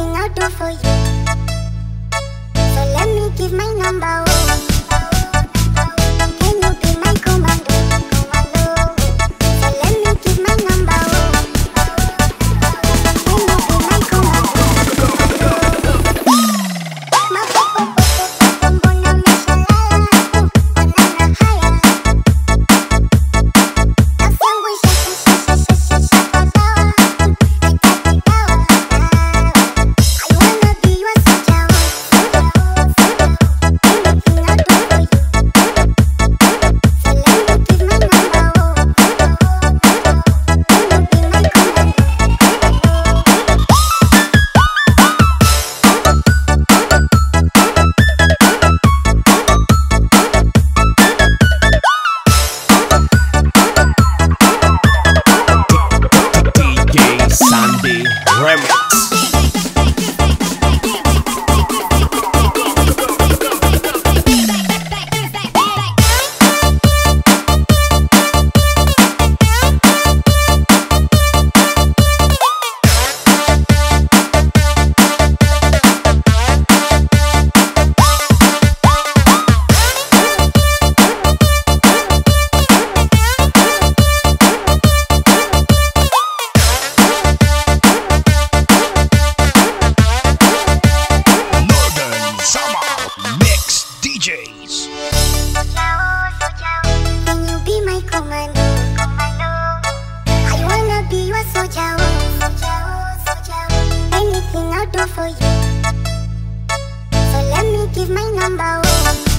I'll do for you. So let me give my number one. grandma. I'll do for you. So let me give my number.